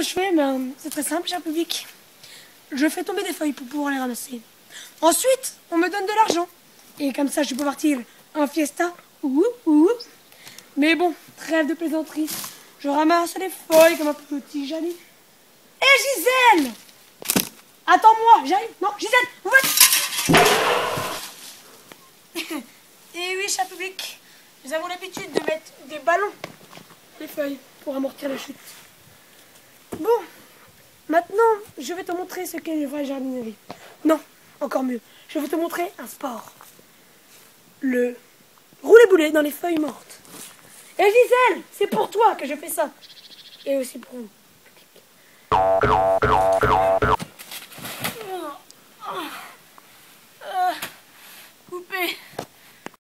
je fais ben, C'est très simple, cher public. Je fais tomber des feuilles pour pouvoir les ramasser. Ensuite, on me donne de l'argent. Et comme ça, je peux partir en fiesta. Ouh, ouh. Mais bon, trêve de plaisanterie. Je ramasse les feuilles comme un petit Jani. Et Gisèle Attends-moi, j'arrive. Non, Gisèle, vous faites... Et oui, cher public, nous avons l'habitude de mettre des ballons, les feuilles, pour amortir la chute. Bon, maintenant, je vais te montrer ce qu'est une vraie jardinerie. Non, encore mieux, je vais te montrer un sport. Le rouler-boulet dans les feuilles mortes. Et Gisèle, c'est pour toi que je fais ça. Et aussi pour vous.